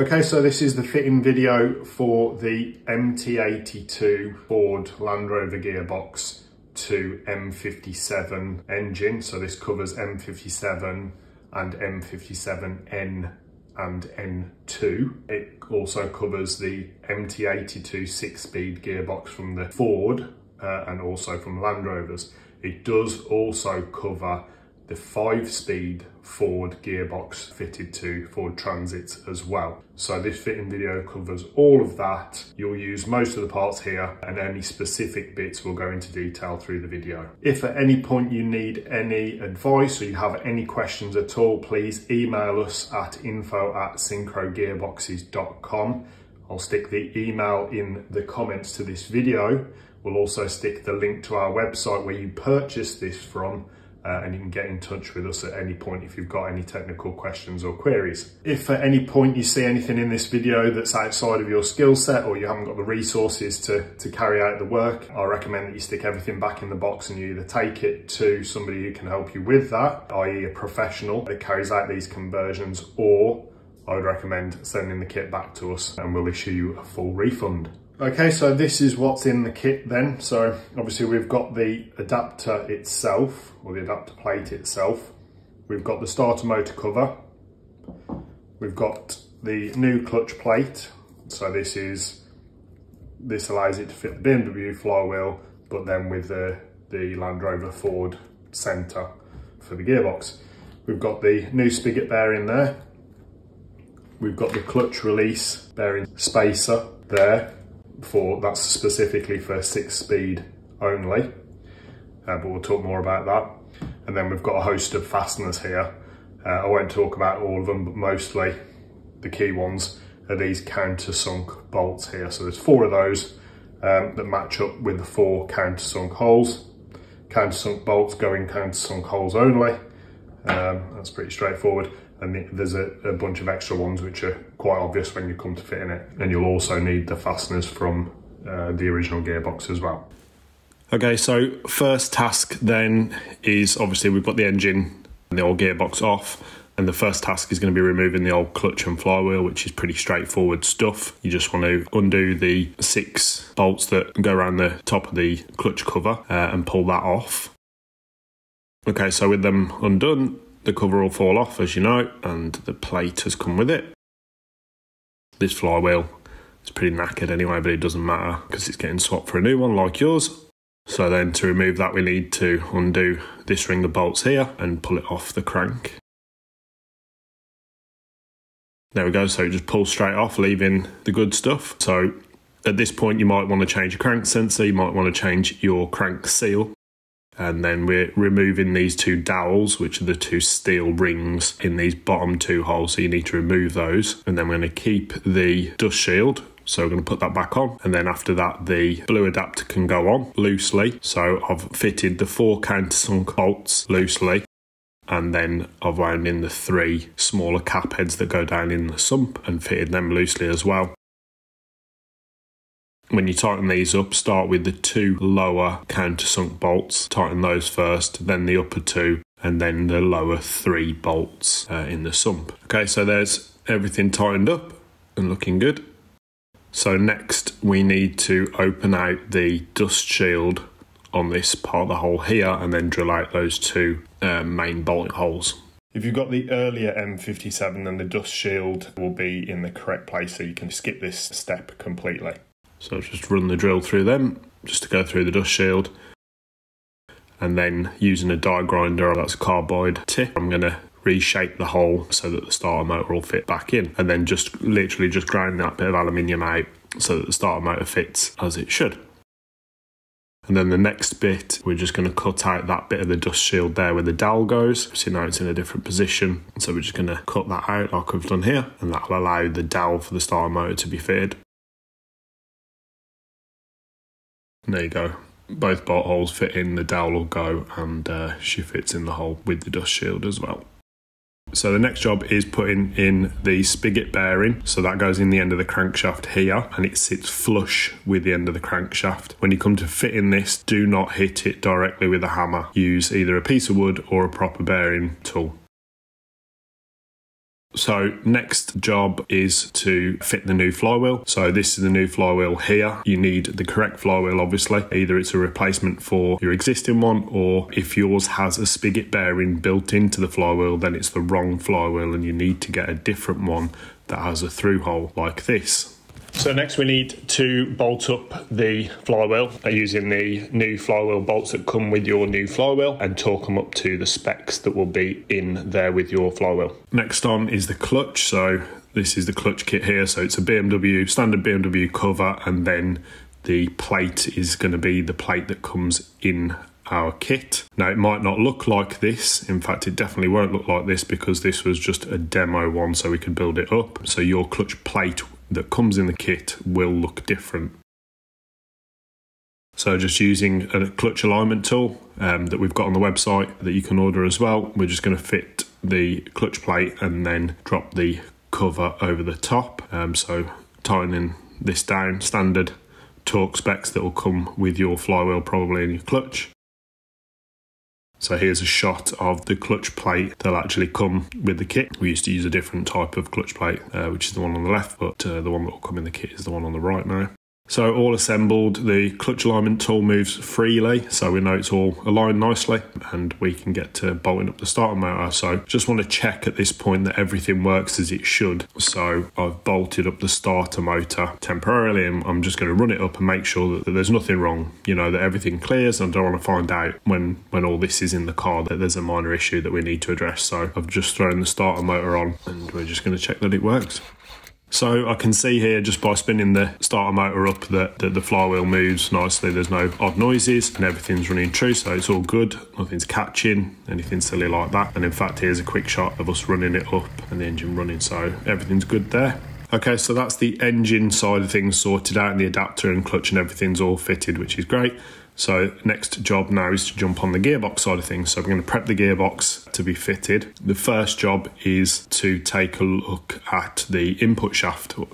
Okay, so this is the fitting video for the MT82 Ford Land Rover gearbox to M57 engine. So this covers M57 and M57N and N2. It also covers the MT82 six-speed gearbox from the Ford uh, and also from Land Rovers. It does also cover the five-speed Ford gearbox fitted to Ford Transit as well. So this fitting video covers all of that. You'll use most of the parts here and any specific bits will go into detail through the video. If at any point you need any advice or you have any questions at all, please email us at info at syncrogearboxes.com. I'll stick the email in the comments to this video. We'll also stick the link to our website where you purchase this from uh, and you can get in touch with us at any point if you've got any technical questions or queries. If at any point you see anything in this video that's outside of your skill set or you haven't got the resources to, to carry out the work, I recommend that you stick everything back in the box and you either take it to somebody who can help you with that, i.e. a professional that carries out these conversions, or I would recommend sending the kit back to us and we'll issue you a full refund. Okay, so this is what's in the kit then. So obviously we've got the adapter itself, or the adapter plate itself. We've got the starter motor cover. We've got the new clutch plate. So this is, this allows it to fit the BMW flywheel, but then with the, the Land Rover Ford center for the gearbox. We've got the new spigot bearing there. We've got the clutch release bearing spacer there for that's specifically for six speed only, uh, but we'll talk more about that. And then we've got a host of fasteners here. Uh, I won't talk about all of them, but mostly the key ones are these countersunk bolts here. So there's four of those um, that match up with the four countersunk holes. Countersunk bolts go in countersunk holes only. Um, that's pretty straightforward and there's a, a, bunch of extra ones which are quite obvious when you come to fitting it and you'll also need the fasteners from uh, the original gearbox as well. Okay, so first task then is obviously we've got the engine and the old gearbox off and the first task is going to be removing the old clutch and flywheel which is pretty straightforward stuff. You just want to undo the six bolts that go around the top of the clutch cover uh, and pull that off. Okay, so with them undone, the cover will fall off, as you know, and the plate has come with it. This flywheel is pretty knackered anyway, but it doesn't matter because it's getting swapped for a new one like yours. So then to remove that, we need to undo this ring of bolts here and pull it off the crank. There we go, so it just pulls straight off, leaving the good stuff. So at this point, you might want to change your crank sensor, you might want to change your crank seal and then we're removing these two dowels, which are the two steel rings in these bottom two holes. So you need to remove those. And then we're going to keep the dust shield. So we're going to put that back on. And then after that, the blue adapter can go on loosely. So I've fitted the four countersunk bolts loosely. And then I've wound in the three smaller cap heads that go down in the sump and fitted them loosely as well when you tighten these up, start with the two lower countersunk bolts, tighten those first, then the upper two, and then the lower three bolts uh, in the sump. Okay, so there's everything tightened up and looking good. So next we need to open out the dust shield on this part of the hole here and then drill out those two uh, main bolt holes. If you've got the earlier M57 then the dust shield will be in the correct place so you can skip this step completely. So just run the drill through them just to go through the dust shield. And then using a die grinder, that's a carbide tip, I'm going to reshape the hole so that the starter motor will fit back in. And then just literally just grind that bit of aluminium out so that the starter motor fits as it should. And then the next bit, we're just going to cut out that bit of the dust shield there where the dowel goes. So now it's in a different position. So we're just going to cut that out like we've done here. And that will allow the dowel for the starter motor to be fitted. There you go. Both bolt holes fit in, the dowel will go, and uh, she fits in the hole with the dust shield as well. So the next job is putting in the spigot bearing. So that goes in the end of the crankshaft here and it sits flush with the end of the crankshaft. When you come to fit in this, do not hit it directly with a hammer. Use either a piece of wood or a proper bearing tool. So next job is to fit the new flywheel. So this is the new flywheel here. You need the correct flywheel obviously. Either it's a replacement for your existing one or if yours has a spigot bearing built into the flywheel then it's the wrong flywheel and you need to get a different one that has a through hole like this. So next we need to bolt up the flywheel using the new flywheel bolts that come with your new flywheel and torque them up to the specs that will be in there with your flywheel. Next on is the clutch. So this is the clutch kit here. So it's a BMW, standard BMW cover and then the plate is going to be the plate that comes in our kit. Now it might not look like this, in fact it definitely won't look like this because this was just a demo one so we could build it up. So your clutch plate that comes in the kit will look different. So just using a clutch alignment tool um, that we've got on the website that you can order as well, we're just going to fit the clutch plate and then drop the cover over the top. Um, so tightening this down, standard torque specs that will come with your flywheel probably in your clutch. So here's a shot of the clutch plate that'll actually come with the kit. We used to use a different type of clutch plate, uh, which is the one on the left, but uh, the one that will come in the kit is the one on the right now. So all assembled, the clutch alignment tool moves freely, so we know it's all aligned nicely and we can get to bolting up the starter motor. So just want to check at this point that everything works as it should. So I've bolted up the starter motor temporarily and I'm just going to run it up and make sure that, that there's nothing wrong, you know, that everything clears. And I don't want to find out when, when all this is in the car that there's a minor issue that we need to address. So I've just thrown the starter motor on and we're just going to check that it works. So I can see here just by spinning the starter motor up that, that the flywheel moves nicely. There's no odd noises and everything's running true. So it's all good. Nothing's catching, anything silly like that. And in fact, here's a quick shot of us running it up and the engine running. So everything's good there. Okay, so that's the engine side of things sorted out and the adapter and clutch and everything's all fitted, which is great. So next job now is to jump on the gearbox side of things. So we're going to prep the gearbox to be fitted. The first job is to take a look at the input shaft uh,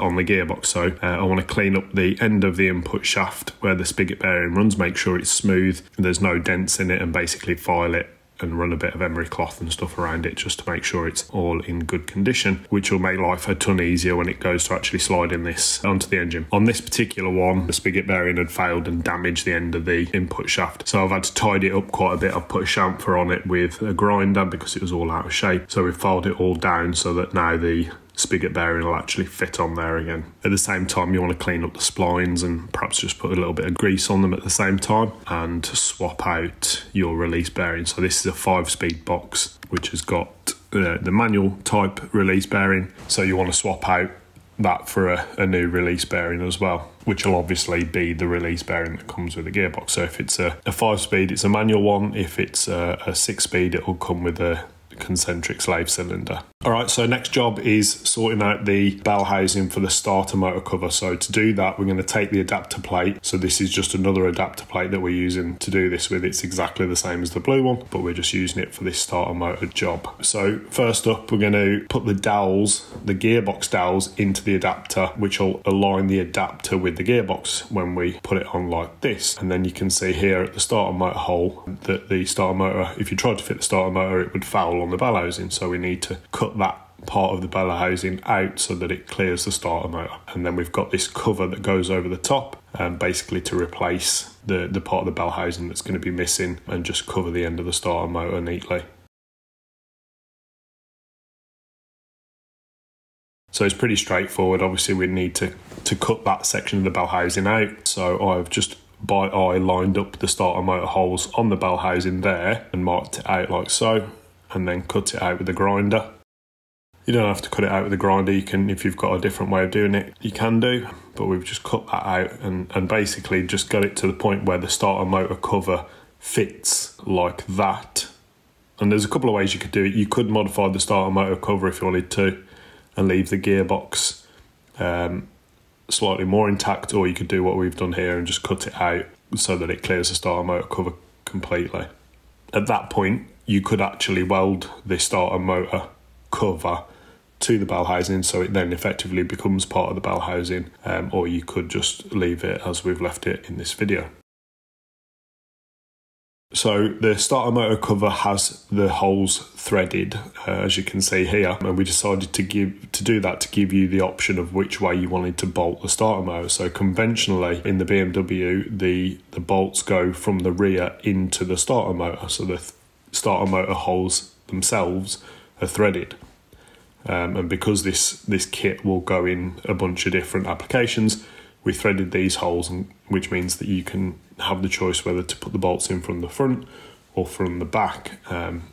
on the gearbox. So uh, I want to clean up the end of the input shaft where the spigot bearing runs, make sure it's smooth, and there's no dents in it, and basically file it and run a bit of emery cloth and stuff around it just to make sure it's all in good condition, which will make life a ton easier when it goes to actually sliding this onto the engine. On this particular one, the spigot bearing had failed and damaged the end of the input shaft. So I've had to tidy it up quite a bit. I've put a chamfer on it with a grinder because it was all out of shape. So we've filed it all down so that now the spigot bearing will actually fit on there again. At the same time, you want to clean up the splines and perhaps just put a little bit of grease on them at the same time and swap out your release bearing. So this is a five speed box, which has got uh, the manual type release bearing. So you want to swap out that for a, a, new release bearing as well, which will obviously be the release bearing that comes with the gearbox. So if it's a, a five speed, it's a manual one. If it's a, a six speed, it will come with a concentric slave cylinder. All right, so next job is sorting out the bell housing for the starter motor cover. So to do that, we're going to take the adapter plate. So this is just another adapter plate that we're using to do this with. It's exactly the same as the blue one, but we're just using it for this starter motor job. So first up, we're going to put the dowels, the gearbox dowels into the adapter, which will align the adapter with the gearbox when we put it on like this. And then you can see here at the starter motor hole that the starter motor, if you tried to fit the starter motor, it would foul on the bell housing. So we need to cut that part of the bella housing out so that it clears the starter motor. And then we've got this cover that goes over the top, um, basically to replace the, the part of the bell housing that's going to be missing and just cover the end of the starter motor neatly. So it's pretty straightforward. Obviously, we need to, to cut that section of the bell housing out. So I've just by eye lined up the starter motor holes on the bell housing there and marked it out like so and then cut it out with a grinder. You don't have to cut it out with a grinder. You can, if you've got a different way of doing it, you can do. But we've just cut that out and, and basically just got it to the point where the starter motor cover fits like that. And there's a couple of ways you could do it. You could modify the starter motor cover if you wanted to and leave the gearbox um, slightly more intact, or you could do what we've done here and just cut it out so that it clears the starter motor cover completely. At that point, you could actually weld the starter motor cover to the bell housing so it then effectively becomes part of the bell housing um, or you could just leave it as we've left it in this video. So the starter motor cover has the holes threaded, uh, as you can see here, and we decided to give to do that to give you the option of which way you wanted to bolt the starter motor. So conventionally in the BMW, the the bolts go from the rear into the starter motor, so the th starter motor holes themselves are threaded. Um, and because this this kit will go in a bunch of different applications, we threaded these holes, which means that you can have the choice whether to put the bolts in from the front or from the back. Um,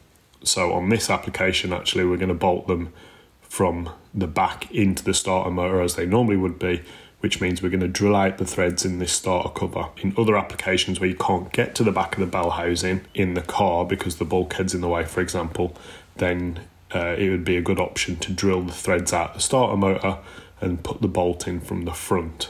so on this application, actually, we're going to bolt them from the back into the starter motor as they normally would be, which means we're going to drill out the threads in this starter cover. In other applications where you can't get to the back of the bell housing in the car because the bulkhead's in the way, for example, then uh, it would be a good option to drill the threads out the starter motor and put the bolt in from the front.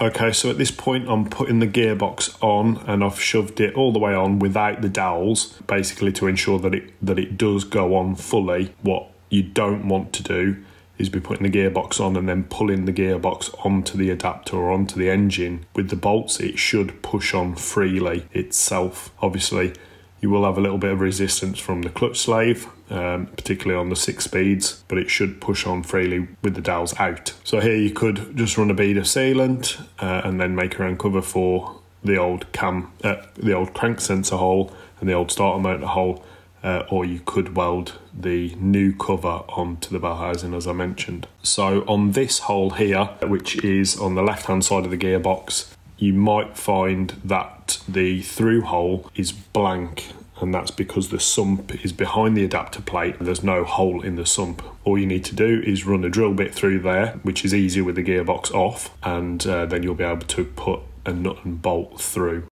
Okay, so at this point I'm putting the gearbox on and I've shoved it all the way on without the dowels, basically to ensure that it that it does go on fully. What you don't want to do is be putting the gearbox on and then pulling the gearbox onto the adapter or onto the engine. With the bolts, it should push on freely itself. Obviously, you will have a little bit of resistance from the clutch slave, um, particularly on the six speeds, but it should push on freely with the dowels out. So here you could just run a bead of sealant uh, and then make own cover for the old cam, uh, the old crank sensor hole and the old starter motor hole, uh, or you could weld the new cover onto the bell housing as I mentioned. So on this hole here, which is on the left hand side of the gearbox, you might find that the through hole is blank and that's because the sump is behind the adapter plate and there's no hole in the sump. All you need to do is run a drill bit through there, which is easier with the gearbox off, and uh, then you'll be able to put a nut and bolt through.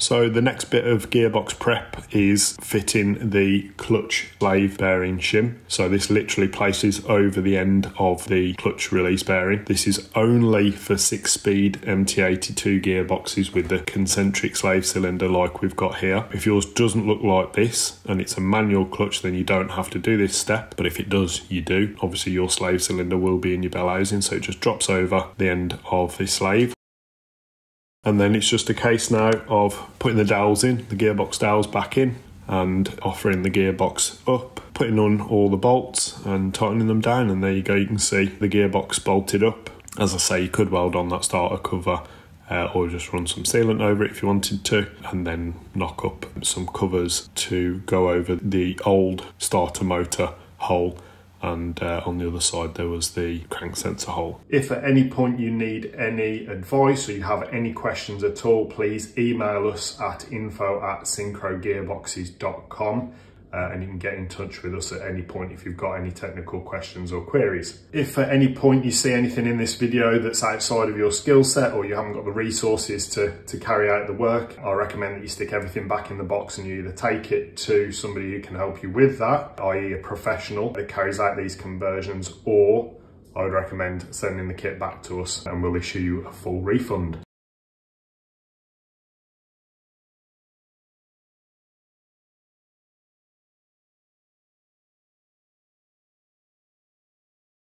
So the next bit of gearbox prep is fitting the clutch slave bearing shim. So this literally places over the end of the clutch release bearing. This is only for six speed MT82 gearboxes with the concentric slave cylinder like we've got here. If yours doesn't look like this and it's a manual clutch then you don't have to do this step but if it does you do. Obviously your slave cylinder will be in your bell housing so it just drops over the end of the slave. And then it's just a case now of putting the dowels in, the gearbox dowels back in, and offering the gearbox up, putting on all the bolts and tightening them down. And there you go, you can see the gearbox bolted up. As I say, you could weld on that starter cover uh, or just run some sealant over it if you wanted to, and then knock up some covers to go over the old starter motor hole and uh, on the other side there was the crank sensor hole. If at any point you need any advice or you have any questions at all, please email us at info at syncrogearboxes.com uh, and you can get in touch with us at any point if you've got any technical questions or queries. If at any point you see anything in this video that's outside of your skill set or you haven't got the resources to, to carry out the work, I recommend that you stick everything back in the box and you either take it to somebody who can help you with that, i.e. a professional that carries out these conversions, or I would recommend sending the kit back to us and we'll issue you a full refund.